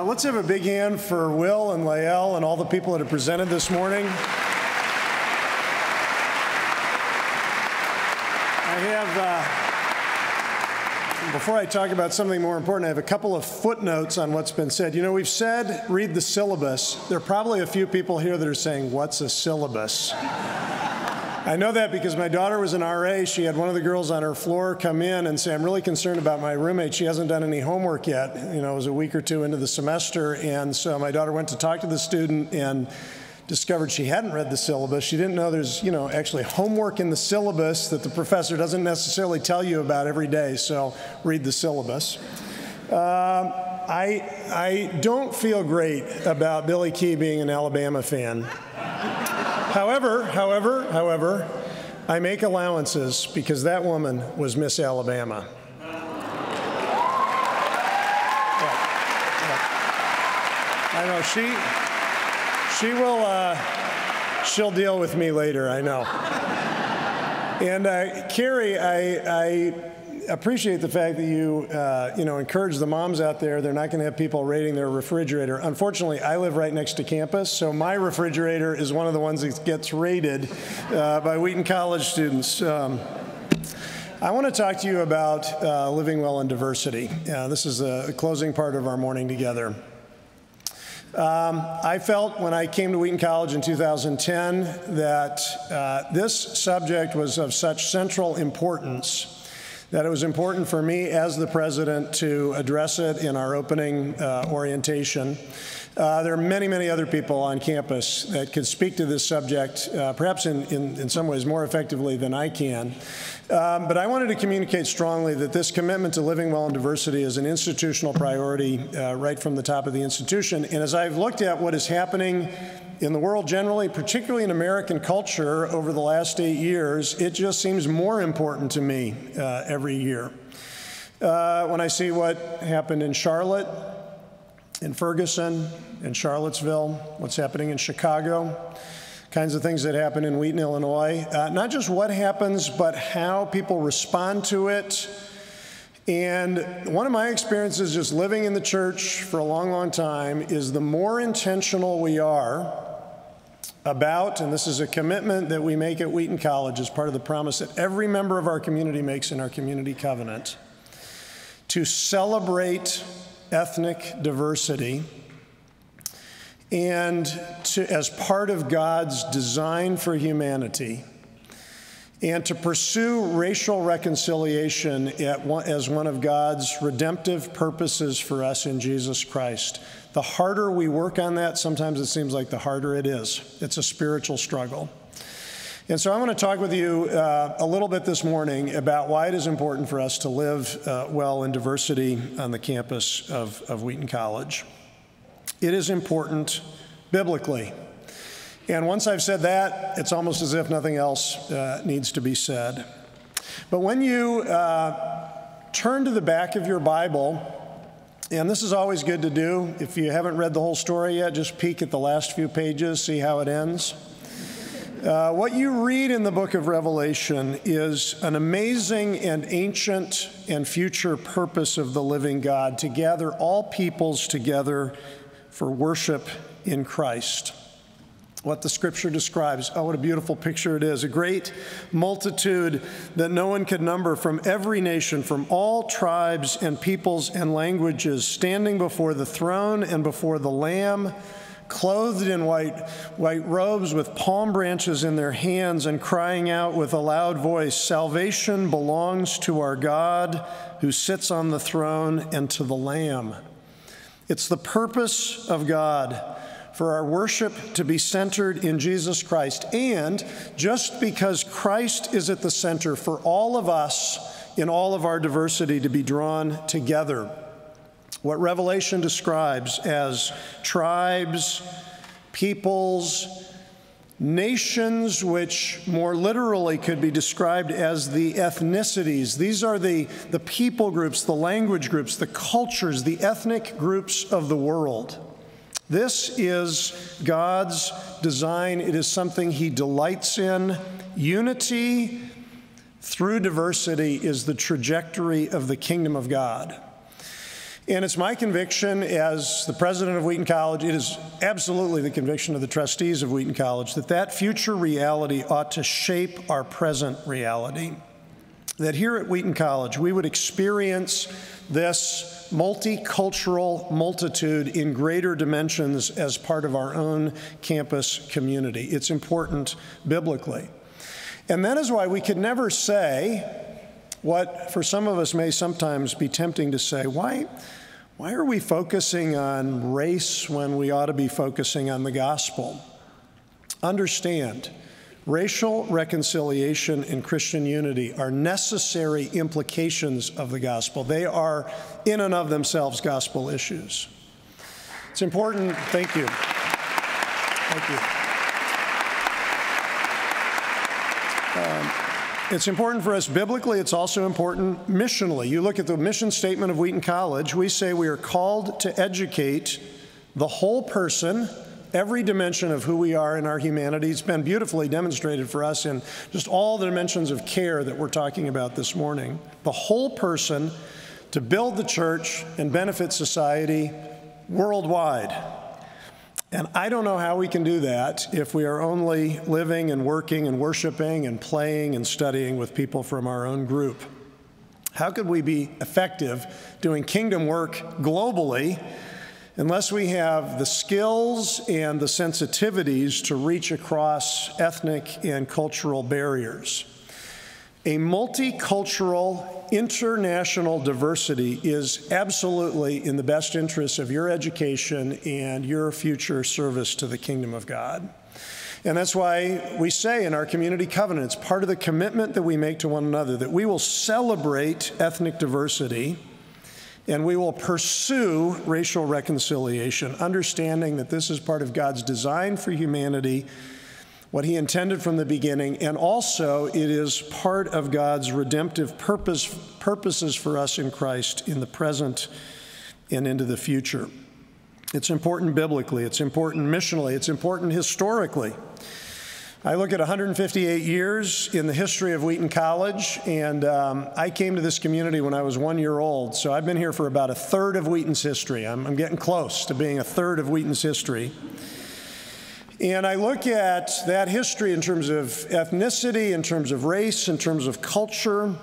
Uh, let's have a big hand for Will and Lael and all the people that have presented this morning. I have, uh, before I talk about something more important, I have a couple of footnotes on what's been said. You know, we've said read the syllabus. There are probably a few people here that are saying, What's a syllabus? I know that because my daughter was an RA. She had one of the girls on her floor come in and say, I'm really concerned about my roommate. She hasn't done any homework yet. You know, it was a week or two into the semester. And so my daughter went to talk to the student and discovered she hadn't read the syllabus. She didn't know there's, you know, actually homework in the syllabus that the professor doesn't necessarily tell you about every day. So read the syllabus. Um, I, I don't feel great about Billy Key being an Alabama fan. However, however, however, I make allowances because that woman was Miss Alabama. I know she she will uh, she'll deal with me later. I know. And uh, Carrie, I, I appreciate the fact that you, uh, you know, encourage the moms out there. They're not going to have people raiding their refrigerator. Unfortunately, I live right next to campus, so my refrigerator is one of the ones that gets raided uh, by Wheaton College students. Um, I want to talk to you about uh, living well in diversity. Uh, this is the closing part of our morning together. Um, I felt when I came to Wheaton College in 2010 that uh, this subject was of such central importance that it was important for me as the president to address it in our opening uh, orientation. Uh, there are many, many other people on campus that could speak to this subject, uh, perhaps in, in, in, some ways more effectively than I can. Um, but I wanted to communicate strongly that this commitment to living well in diversity is an institutional priority uh, right from the top of the institution. And as I've looked at what is happening in the world generally, particularly in American culture over the last eight years, it just seems more important to me uh, every year. Uh, when I see what happened in Charlotte, in Ferguson, in Charlottesville, what's happening in Chicago, kinds of things that happen in Wheaton, Illinois, uh, not just what happens, but how people respond to it. And one of my experiences just living in the church for a long, long time is the more intentional we are about, and this is a commitment that we make at Wheaton College as part of the promise that every member of our community makes in our community covenant, to celebrate ethnic diversity and to, as part of God's design for humanity, and to pursue racial reconciliation one, as one of God's redemptive purposes for us in Jesus Christ. The harder we work on that, sometimes it seems like the harder it is. It's a spiritual struggle. And so I want to talk with you uh, a little bit this morning about why it is important for us to live uh, well in diversity on the campus of, of Wheaton College. It is important biblically. And once I've said that, it's almost as if nothing else uh, needs to be said. But when you uh, turn to the back of your Bible, and this is always good to do. If you haven't read the whole story yet, just peek at the last few pages, see how it ends. Uh, what you read in the book of Revelation is an amazing and ancient and future purpose of the living God to gather all peoples together for worship in Christ what the scripture describes. Oh, what a beautiful picture it is. A great multitude that no one could number from every nation, from all tribes and peoples and languages, standing before the throne and before the Lamb, clothed in white, white robes with palm branches in their hands, and crying out with a loud voice Salvation belongs to our God who sits on the throne and to the Lamb. It's the purpose of God for our worship to be centered in Jesus Christ. And just because Christ is at the center, for all of us in all of our diversity to be drawn together. What Revelation describes as tribes, peoples, nations, which more literally could be described as the ethnicities. These are the, the people groups, the language groups, the cultures, the ethnic groups of the world. This is God's design. It is something He delights in. Unity through diversity is the trajectory of the kingdom of God. And it's my conviction as the president of Wheaton College, it is absolutely the conviction of the trustees of Wheaton College that that future reality ought to shape our present reality. That here at Wheaton College, we would experience this multicultural multitude in greater dimensions as part of our own campus community. It's important biblically. And that is why we could never say what for some of us may sometimes be tempting to say, why, why are we focusing on race when we ought to be focusing on the gospel? Understand, racial reconciliation and Christian unity are necessary implications of the gospel. They are, in and of themselves, gospel issues. It's important. Thank you. Thank you. Um, it's important for us biblically, it's also important missionally. You look at the mission statement of Wheaton College, we say we are called to educate the whole person, every dimension of who we are in our humanity. It's been beautifully demonstrated for us in just all the dimensions of care that we're talking about this morning. The whole person to build the church and benefit society worldwide. And I don't know how we can do that if we are only living and working and worshiping and playing and studying with people from our own group. How could we be effective doing kingdom work globally unless we have the skills and the sensitivities to reach across ethnic and cultural barriers? A multicultural, international diversity is absolutely in the best interest of your education and your future service to the kingdom of God. And that's why we say in our community covenant, it's part of the commitment that we make to one another that we will celebrate ethnic diversity and we will pursue racial reconciliation, understanding that this is part of God's design for humanity what he intended from the beginning, and also it is part of God's redemptive purpose, purposes for us in Christ in the present and into the future. It's important biblically, it's important missionally, it's important historically. I look at 158 years in the history of Wheaton College, and um, I came to this community when I was one year old. So I've been here for about a third of Wheaton's history. I'm, I'm getting close to being a third of Wheaton's history. And I look at that history in terms of ethnicity, in terms of race, in terms of culture,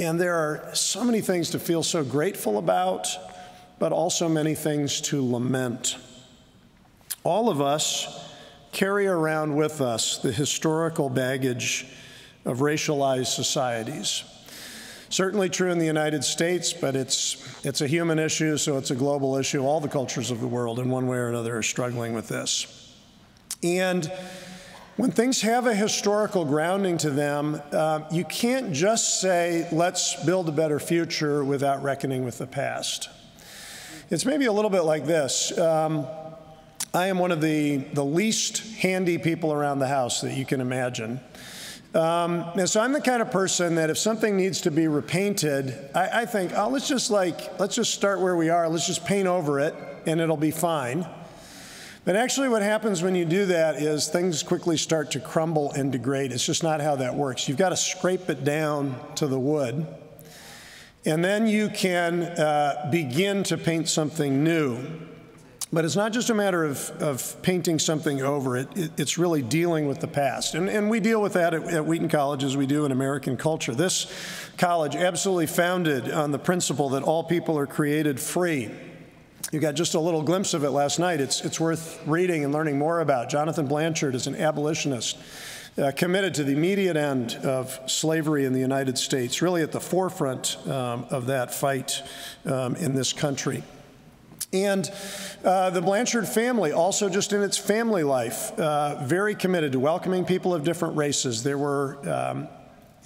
and there are so many things to feel so grateful about, but also many things to lament. All of us carry around with us the historical baggage of racialized societies. Certainly true in the United States, but it's, it's a human issue, so it's a global issue. All the cultures of the world, in one way or another, are struggling with this. And when things have a historical grounding to them, uh, you can't just say, let's build a better future without reckoning with the past. It's maybe a little bit like this. Um, I am one of the, the least handy people around the house that you can imagine. Um, and so I'm the kind of person that if something needs to be repainted, I, I think, oh, let's just like, let's just start where we are. Let's just paint over it and it'll be fine. But actually, what happens when you do that is things quickly start to crumble and degrade. It's just not how that works. You've got to scrape it down to the wood, and then you can uh, begin to paint something new. But it's not just a matter of, of painting something over it, it, it's really dealing with the past. And, and we deal with that at, at Wheaton College as we do in American culture. This college absolutely founded on the principle that all people are created free you got just a little glimpse of it last night. It's, it's worth reading and learning more about. Jonathan Blanchard is an abolitionist uh, committed to the immediate end of slavery in the United States, really at the forefront um, of that fight um, in this country. And uh, the Blanchard family, also just in its family life, uh, very committed to welcoming people of different races. There were um,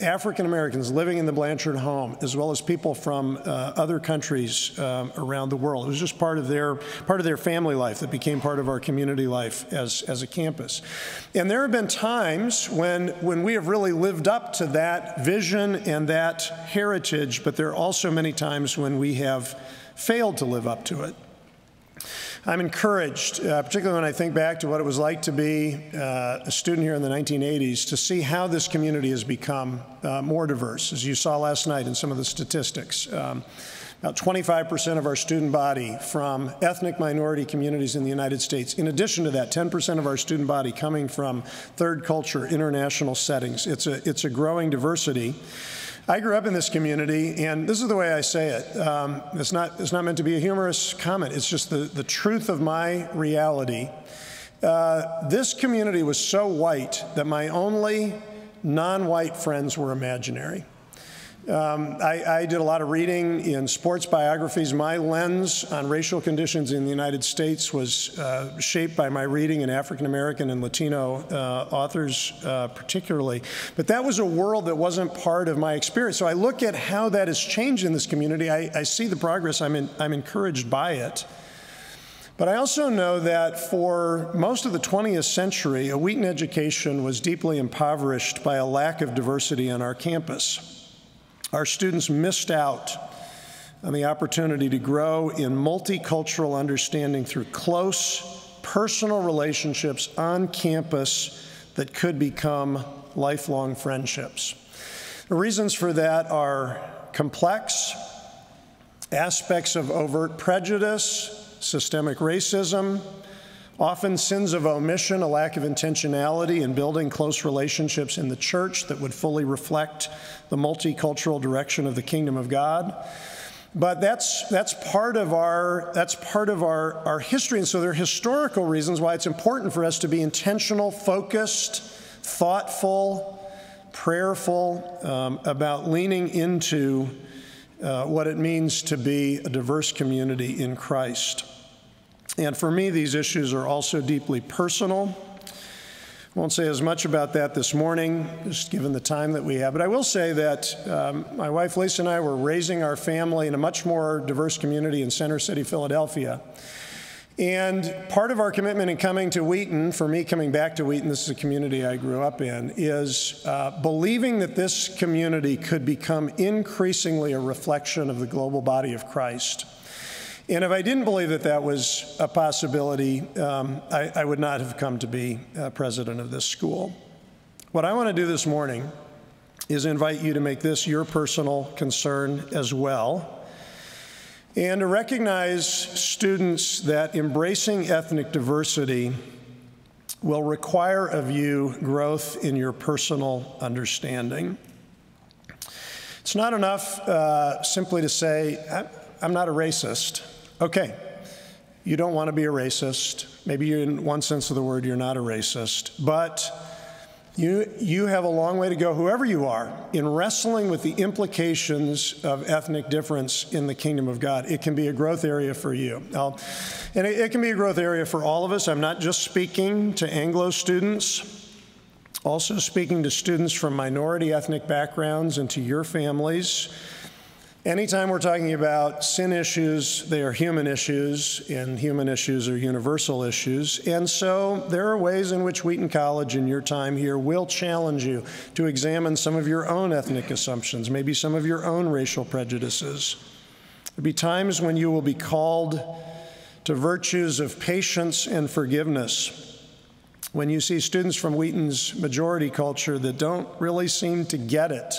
African Americans living in the Blanchard home, as well as people from uh, other countries um, around the world. It was just part of their part of their family life that became part of our community life as, as a campus. And there have been times when when we have really lived up to that vision and that heritage, but there are also many times when we have failed to live up to it. I'm encouraged, uh, particularly when I think back to what it was like to be uh, a student here in the 1980s, to see how this community has become uh, more diverse, as you saw last night in some of the statistics. Um, about 25% of our student body from ethnic minority communities in the United States. In addition to that, 10% of our student body coming from third culture, international settings. It's a, it's a growing diversity. I grew up in this community, and this is the way I say it. Um, it's, not, it's not meant to be a humorous comment, it's just the, the truth of my reality. Uh, this community was so white that my only non white friends were imaginary. Um, I, I, did a lot of reading in sports biographies. My lens on racial conditions in the United States was uh, shaped by my reading in African American and Latino uh, authors, uh, particularly. But that was a world that wasn't part of my experience. So I look at how that has changed in this community. I, I see the progress. I'm, in, I'm encouraged by it. But I also know that for most of the 20th century, a Wheaton education was deeply impoverished by a lack of diversity on our campus. Our students missed out on the opportunity to grow in multicultural understanding through close personal relationships on campus that could become lifelong friendships. The reasons for that are complex, aspects of overt prejudice, systemic racism, Often sins of omission, a lack of intentionality in building close relationships in the church that would fully reflect the multicultural direction of the kingdom of God. But that's, that's part of, our, that's part of our, our history. And so there are historical reasons why it's important for us to be intentional, focused, thoughtful, prayerful um, about leaning into uh, what it means to be a diverse community in Christ. And for me, these issues are also deeply personal. I won't say as much about that this morning, just given the time that we have, but I will say that um, my wife Lisa and I were raising our family in a much more diverse community in Center City, Philadelphia. And part of our commitment in coming to Wheaton, for me coming back to Wheaton, this is a community I grew up in, is uh, believing that this community could become increasingly a reflection of the global body of Christ. And if I didn't believe that that was a possibility, um, I, I, would not have come to be uh, president of this school. What I want to do this morning is invite you to make this your personal concern as well, and to recognize students that embracing ethnic diversity will require of you growth in your personal understanding. It's not enough uh, simply to say, I'm not a racist. Okay, you don't want to be a racist. Maybe in one sense of the word, you're not a racist. But you, you have a long way to go, whoever you are, in wrestling with the implications of ethnic difference in the kingdom of God. It can be a growth area for you. Now, and it, it can be a growth area for all of us. I'm not just speaking to Anglo students, also speaking to students from minority ethnic backgrounds and to your families. Anytime we're talking about sin issues, they are human issues, and human issues are universal issues. And so there are ways in which Wheaton College, in your time here, will challenge you to examine some of your own ethnic assumptions, maybe some of your own racial prejudices. There'll be times when you will be called to virtues of patience and forgiveness. When you see students from Wheaton's majority culture that don't really seem to get it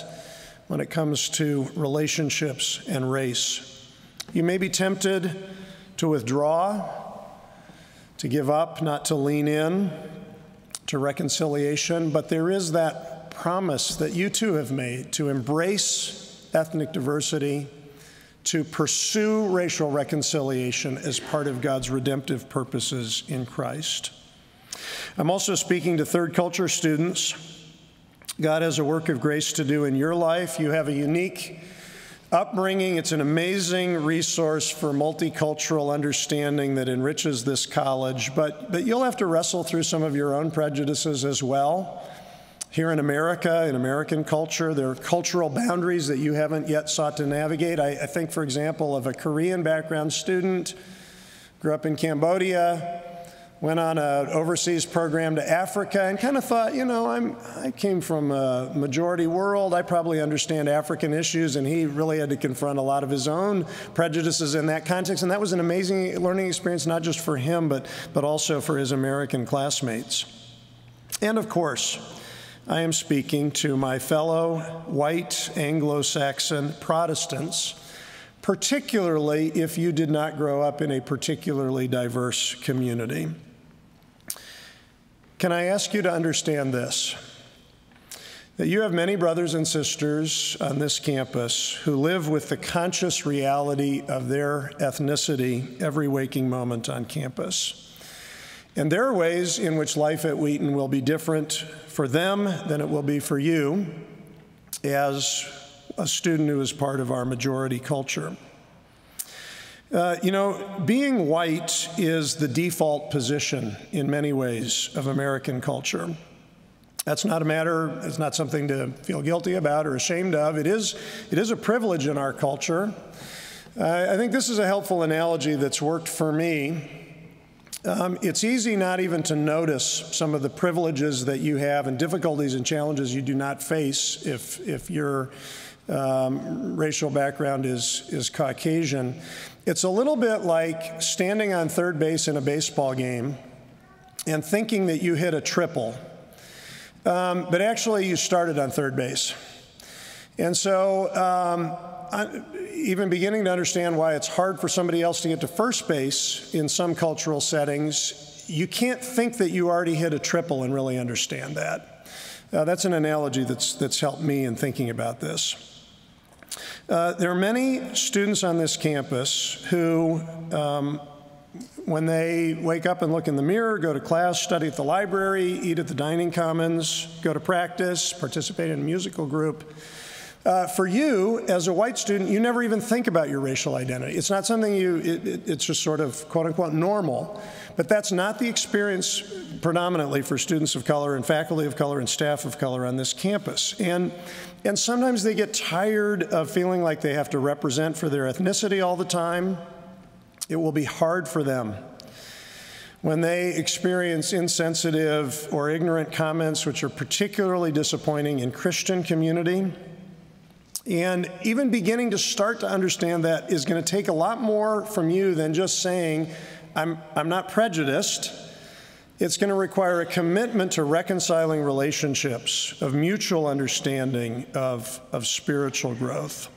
when it comes to relationships and race. You may be tempted to withdraw, to give up, not to lean in to reconciliation, but there is that promise that you too have made to embrace ethnic diversity, to pursue racial reconciliation as part of God's redemptive purposes in Christ. I'm also speaking to third culture students God has a work of grace to do in your life. You have a unique upbringing. It's an amazing resource for multicultural understanding that enriches this college, but, but you'll have to wrestle through some of your own prejudices as well. Here in America, in American culture, there are cultural boundaries that you haven't yet sought to navigate. I, I think, for example, of a Korean background student, grew up in Cambodia, went on an overseas program to Africa and kind of thought, you know, I'm, I came from a majority world. I probably understand African issues. And he really had to confront a lot of his own prejudices in that context. And that was an amazing learning experience, not just for him, but, but also for his American classmates. And of course, I am speaking to my fellow white Anglo Saxon Protestants particularly if you did not grow up in a particularly diverse community. Can I ask you to understand this? That you have many brothers and sisters on this campus who live with the conscious reality of their ethnicity every waking moment on campus. And there are ways in which life at Wheaton will be different for them than it will be for you as a student who is part of our majority culture. Uh, you know, being white is the default position in many ways of American culture. That's not a matter, it's not something to feel guilty about or ashamed of. It is, it is a privilege in our culture. Uh, I think this is a helpful analogy that's worked for me. Um, it's easy not even to notice some of the privileges that you have and difficulties and challenges you do not face if, if your um, racial background is, is Caucasian. It's a little bit like standing on third base in a baseball game and thinking that you hit a triple, um, but actually you started on third base. And so, um, even beginning to understand why it's hard for somebody else to get to first base in some cultural settings, you can't think that you already hit a triple and really understand that. Uh, that's an analogy that's, that's helped me in thinking about this. Uh, there are many students on this campus who, um, when they wake up and look in the mirror, go to class, study at the library, eat at the dining commons, go to practice, participate in a musical group, uh, for you, as a white student, you never even think about your racial identity. It's not something you, it, it, it's just sort of quote unquote normal. But that's not the experience predominantly for students of color and faculty of color and staff of color on this campus. And, and sometimes they get tired of feeling like they have to represent for their ethnicity all the time. It will be hard for them when they experience insensitive or ignorant comments which are particularly disappointing in Christian community and even beginning to start to understand that is going to take a lot more from you than just saying, I'm, I'm not prejudiced. It's going to require a commitment to reconciling relationships, of mutual understanding, of, of spiritual growth.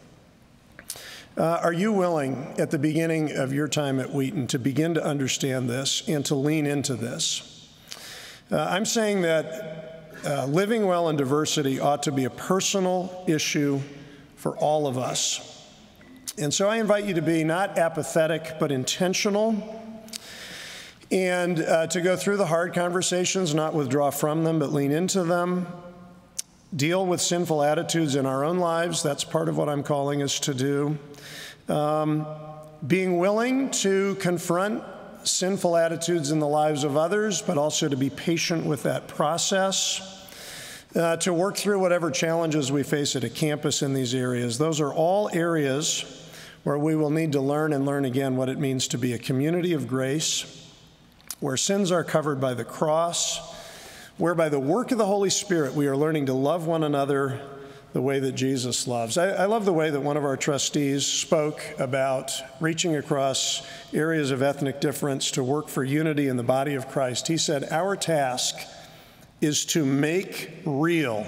Uh, are you willing at the beginning of your time at Wheaton to begin to understand this and to lean into this? Uh, I'm saying that uh, living well in diversity ought to be a personal issue for all of us. And so I invite you to be not apathetic, but intentional, and uh, to go through the hard conversations, not withdraw from them, but lean into them. Deal with sinful attitudes in our own lives. That's part of what I'm calling us to do. Um, being willing to confront sinful attitudes in the lives of others, but also to be patient with that process uh, to work through whatever challenges we face at a campus in these areas. Those are all areas where we will need to learn and learn again what it means to be a community of grace, where sins are covered by the cross, where by the work of the Holy Spirit we are learning to love one another the way that Jesus loves. I, I, love the way that one of our trustees spoke about reaching across areas of ethnic difference to work for unity in the body of Christ. He said, Our task is to make real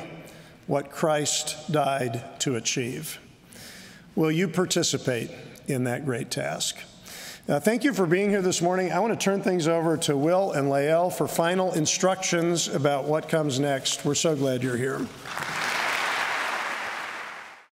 what Christ died to achieve. Will you participate in that great task? Uh, thank you for being here this morning. I want to turn things over to Will and Lael for final instructions about what comes next. We're so glad you're here.